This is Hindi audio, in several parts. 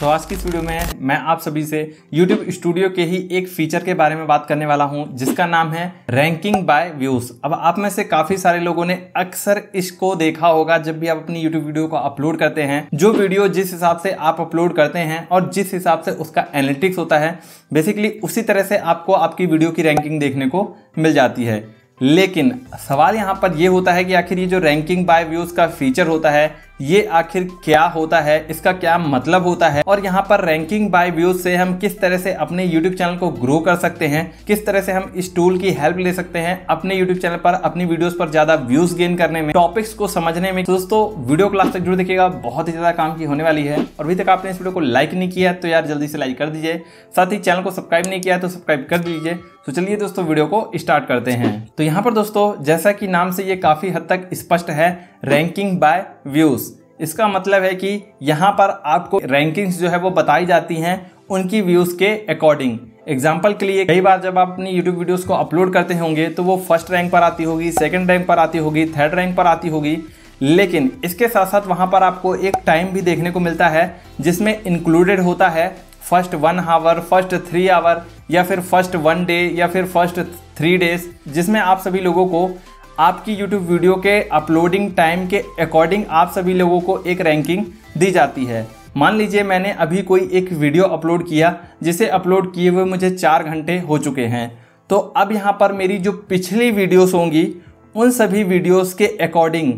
तो आज की इस वीडियो में मैं आप सभी से YouTube स्टूडियो के ही एक फीचर के बारे में बात करने वाला हूँ, जिसका नाम है रैंकिंग बाय व्यूज़ अब आप में से काफ़ी सारे लोगों ने अक्सर इसको देखा होगा जब भी आप अपनी YouTube वीडियो को अपलोड करते हैं। जो वीडियो जिस हिसाब से आप अपलोड करते हैं और जिस हिसाब से उसका एनालिटिक्स होता है बेसिकली उसी तरह से आपको आपकी वीडियो की रैंकिंग देखने को मिल जाती है। लेकिन सवाल यहाँ पर यह होता है कि आखिर ये जो रैंकिंग बाय व्यूज़ का फीचर होता है ये आखिर क्या होता है? इसका क्या मतलब होता है? और यहाँ पर रैंकिंग बाय व्यूज़ से हम किस तरह से अपने YouTube चैनल को ग्रो कर सकते हैं? किस तरह से हम इस टूल की हेल्प ले सकते हैं? अपने YouTube चैनल पर, अपनी वीडियोस पर ज़्यादा व्यूज़ गेन करने में टॉपिक्स को समझने में। दोस्तों वीडियो क्लास तक ज़रूर देखिएगा। बहुत ही ज़्यादा काम की होने वाली है। और अभी तक आपने इस वीडियो को लाइक नहीं किया तो यार जल्दी से लाइक कर दीजिए। साथ ही चैनल को सब्सक्राइब नहीं किया तो सब्सक्राइब कर दीजिए। तो चलिए दोस्तों वीडियो को स्टार्ट करते हैं। तो यहाँ पर दोस्तों, जैसा कि नाम से ये काफ़ी हद तक स्पष्ट है रैंकिंग बाय व्यूज़ इसका मतलब है कि यहाँ पर आपको रैंकिंग्स जो है वो बताई जाती हैं उनकी व्यूज़ के अकॉर्डिंग एग्ज़ाम्पल के लिए कई बार जब आप अपनी यूट्यूब वीडियोस को अपलोड करते होंगे तो वो फ़र्स्ट रैंक पर आती होगी सेकंड रैंक पर आती होगी थर्ड रैंक पर आती होगी। लेकिन इसके साथ साथ वहाँ पर आपको एक टाइम भी देखने को मिलता है, जिसमें इंक्लूडेड होता है first one hour first three hour या फिर फ़र्स्ट वन डे या फिर फ़र्स्ट थ्री डेज़ जिसमें आप सभी लोगों को आपकी यूट्यूब वीडियो के अपलोडिंग टाइम के अकॉर्डिंग आप सभी लोगों को एक रैंकिंग दी जाती है। मान लीजिए मैंने अभी कोई एक वीडियो अपलोड किया, जिसे अपलोड किए हुए मुझे चार घंटे हो चुके हैं। तो अब यहाँ पर मेरी जो पिछली वीडियोस होंगी, उन सभी वीडियोस के अकॉर्डिंग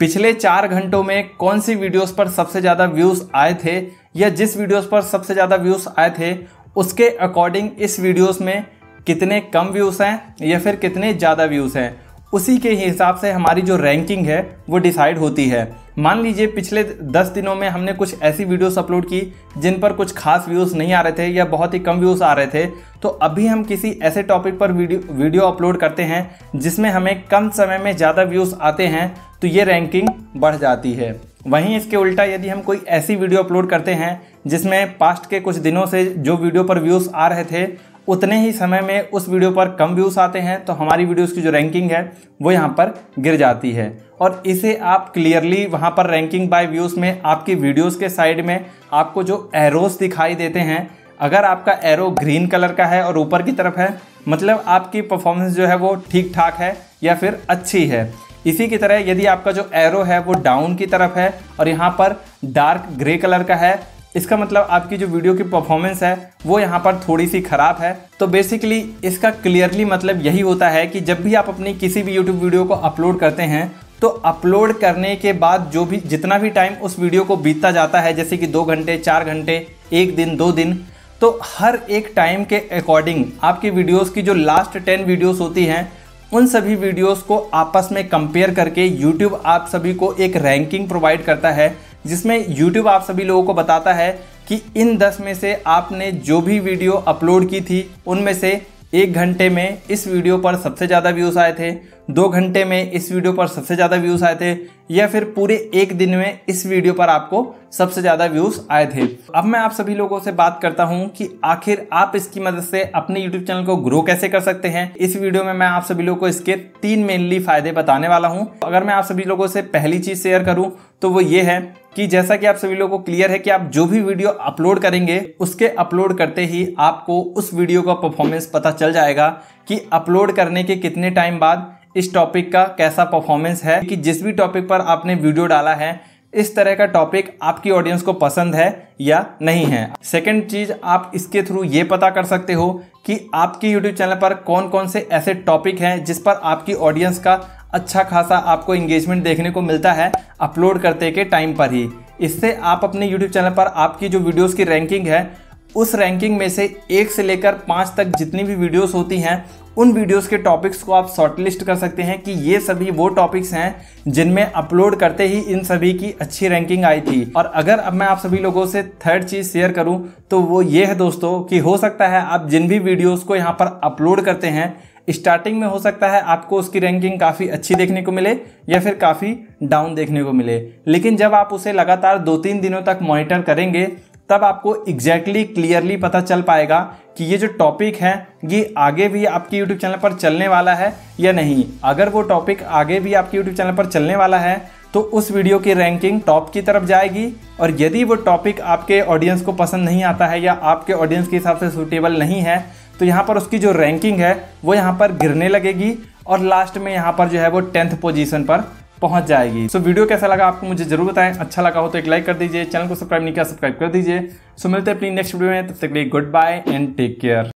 पिछले चार घंटों में कौन सी वीडियोस पर सबसे ज़्यादा व्यूज़ आए थे, या जिस वीडियोस पर सबसे ज़्यादा व्यूज़ आए थे, उसके अकॉर्डिंग इस वीडियोस में कितने कम व्यूज़ हैं, या फिर कितने ज़्यादा व्यूज़ हैं। उसी के हिसाब से हमारी जो रैंकिंग है, वो डिसाइड होती है। मान लीजिए पिछले दस दिनों में हमने कुछ ऐसी वीडियोस अपलोड की, जिन पर कुछ खास व्यूज़ नहीं आ रहे थे या बहुत ही कम व्यूज़ आ रहे थे तो अभी हम किसी ऐसे टॉपिक पर वीडियो वीडियो अपलोड करते हैं, जिसमें हमें कम समय में ज़्यादा व्यूज़ आते हैं तो ये रैंकिंग बढ़ जाती है। वहीं इसके उल्टा यदि हम कोई ऐसी वीडियो अपलोड करते हैं, जिसमें पास्ट के कुछ दिनों से जो वीडियो पर व्यूज़ आ रहे थे उतने ही समय में उस वीडियो पर कम व्यूज़ आते हैं तो हमारी वीडियोस की जो रैंकिंग है, वो यहाँ पर गिर जाती है। और इसे आप क्लियरली वहाँ पर रैंकिंग बाय व्यूज़ में, आपकी वीडियोस के साइड में आपको जो एरोस दिखाई देते हैं, अगर आपका एरो ग्रीन कलर का है और ऊपर की तरफ़ है मतलब आपकी परफॉर्मेंस जो है वो ठीक ठाक है या फिर अच्छी है। इसी की तरह यदि आपका जो एरो है वो डाउन की तरफ़ है और यहाँ पर डार्क ग्रे कलर का है इसका मतलब आपकी जो वीडियो की परफॉर्मेंस है, वो यहाँ पर थोड़ी सी ख़राब है। तो बेसिकली इसका क्लियरली मतलब यही होता है कि जब भी आप अपनी किसी भी यूट्यूब वीडियो को अपलोड करते हैं तो अपलोड करने के बाद जो भी, जितना भी टाइम उस वीडियो को बीतता जाता है, जैसे कि दो घंटे, चार घंटे, एक दिन, दो दिन तो हर एक टाइम के अकॉर्डिंग आपकी वीडियोस की जो लास्ट टेन वीडियोस होती हैं, उन सभी वीडियोस को आपस में कंपेयर करके यूट्यूब आप सभी को एक रैंकिंग प्रोवाइड करता है। जिसमें YouTube आप सभी लोगों को बताता है कि इन 10 में से आपने जो भी वीडियो अपलोड की थी, उनमें से एक घंटे में इस वीडियो पर सबसे ज़्यादा व्यूज़ आए थे। दो घंटे में इस वीडियो पर सबसे ज़्यादा व्यूज़ आए थे, या फिर पूरे एक दिन में इस वीडियो पर आपको सबसे ज़्यादा व्यूज़ आए थे। अब मैं आप सभी लोगों से बात करता हूँ कि आखिर आप इसकी मदद से अपने यूट्यूब चैनल को ग्रो कैसे कर सकते हैं। इस वीडियो में मैं आप सभी लोगों को इसके तीन मेनली फ़ायदे बताने वाला हूँ। अगर मैं आप सभी लोगों से पहली चीज़ शेयर करूँ तो वो ये है कि जैसा कि आप सभी लोगों को क्लियर है कि आप जो भी वीडियो अपलोड करेंगे, उसके अपलोड करते ही आपको उस वीडियो का परफॉर्मेंस पता चल जाएगा कि अपलोड करने के कितने टाइम बाद इस टॉपिक का कैसा परफॉर्मेंस है, कि जिस भी टॉपिक पर आपने वीडियो डाला है, इस तरह का टॉपिक आपकी ऑडियंस को पसंद है या नहीं है। सेकंड चीज़, आप इसके थ्रू ये पता कर सकते हो कि आपकी यूट्यूब चैनल पर कौन कौन से ऐसे टॉपिक हैं जिस पर आपकी ऑडियंस का अच्छा खासा आपको इंगेजमेंट देखने को मिलता है अपलोड करते के टाइम पर ही। इससे आप अपने यूट्यूब चैनल पर आपकी जो वीडियोस की रैंकिंग है उस रैंकिंग में से एक से लेकर पाँच तक जितनी भी वीडियोस होती हैं, उन वीडियोस के टॉपिक्स को आप शॉर्टलिस्ट कर सकते हैं कि ये सभी वो टॉपिक्स हैं जिनमें अपलोड करते ही इन सभी की अच्छी रैंकिंग आई थी। और अगर अब मैं आप सभी लोगों से थर्ड चीज़ शेयर करूँ तो वो ये है दोस्तों कि हो सकता है आप जिन भी वीडियोस को यहाँ पर अपलोड करते हैं स्टार्टिंग में हो सकता है आपको उसकी रैंकिंग काफ़ी अच्छी देखने को मिले या फिर काफ़ी डाउन देखने को मिले। लेकिन जब आप उसे लगातार दो तीन दिनों तक मॉनिटर करेंगे तब आपको एग्जैक्टली exactly, क्लियरली पता चल पाएगा कि ये जो टॉपिक है ये आगे भी आपके यूट्यूब चैनल पर चलने वाला है या नहीं। अगर वो टॉपिक आगे भी आपके यूट्यूब चैनल पर चलने वाला है तो उस वीडियो की रैंकिंग टॉप की तरफ़ जाएगी और यदि वो टॉपिक आपके ऑडियंस को पसंद नहीं आता है या आपके ऑडियंस के हिसाब से सूटेबल नहीं है तो यहाँ पर उसकी जो रैंकिंग है वो यहाँ पर गिरने लगेगी और लास्ट में यहाँ पर जो है वो टेंथ पोजीशन पर पहुँच जाएगी। सो वीडियो कैसा लगा आपको मुझे ज़रूर बताएँ। अच्छा लगा हो तो एक लाइक कर दीजिए। चैनल को सब्सक्राइब नहीं किया सब्सक्राइब कर दीजिए। सो मिलते हैं अपनी नेक्स्ट वीडियो में। तब तक लिए good bye and take care